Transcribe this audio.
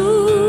you.